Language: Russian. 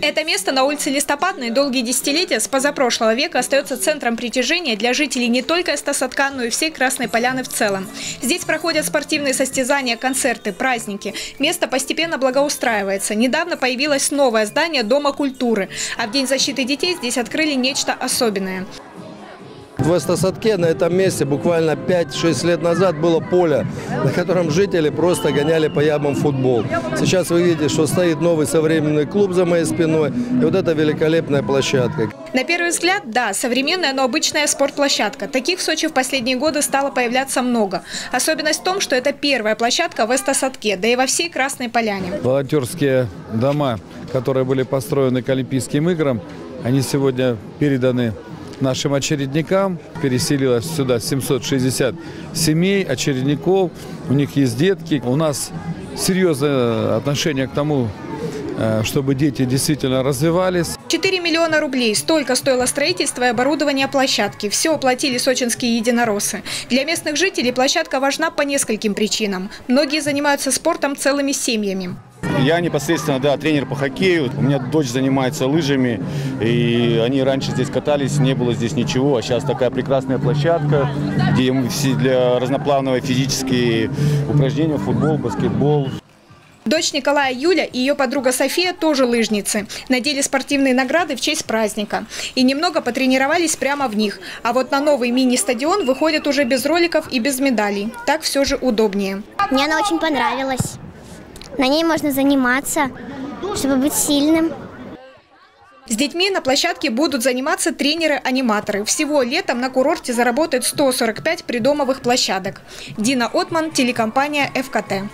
Это место на улице Листопадной долгие десятилетия с позапрошлого века остается центром притяжения для жителей не только Эстасадка, но и всей Красной Поляны в целом. Здесь проходят спортивные состязания, концерты, праздники. Место постепенно благоустраивается. Недавно появилось новое здание Дома культуры, а в День защиты детей здесь открыли нечто особенное. В Эстосадке на этом месте буквально 5-6 лет назад было поле, на котором жители просто гоняли по ямам футбол. Сейчас вы видите, что стоит новый современный клуб за моей спиной, и вот это великолепная площадка. На первый взгляд, да, современная, но обычная спортплощадка. Таких в Сочи в последние годы стало появляться много. Особенность в том, что это первая площадка в Эстосадке, да и во всей Красной Поляне. Волонтерские дома, которые были построены к Олимпийским играм, они сегодня переданы нашим очередникам. Переселилось сюда 760 семей, очередников. У них есть детки. У нас серьезное отношение к тому, э, чтобы дети действительно развивались. 4 миллиона рублей. Столько стоило строительство и оборудование площадки. Все оплатили сочинские единороссы. Для местных жителей площадка важна по нескольким причинам. Многие занимаются спортом целыми семьями. Я непосредственно, да, тренер по хоккею. У меня дочь занимается лыжами, и они раньше здесь катались, не было здесь ничего. А сейчас такая прекрасная площадка, где все для разноплановые физические упражнения, футбол, баскетбол. Дочь Николая Юля и ее подруга София тоже лыжницы. Надели спортивные награды в честь праздника. И немного потренировались прямо в них. А вот на новый мини-стадион выходят уже без роликов и без медалей. Так все же удобнее. Мне она очень понравилась. На ней можно заниматься, чтобы быть сильным. С детьми на площадке будут заниматься тренеры-аниматоры. Всего летом на курорте заработает 145 придомовых площадок. Дина Отман, телекомпания «ФКТ».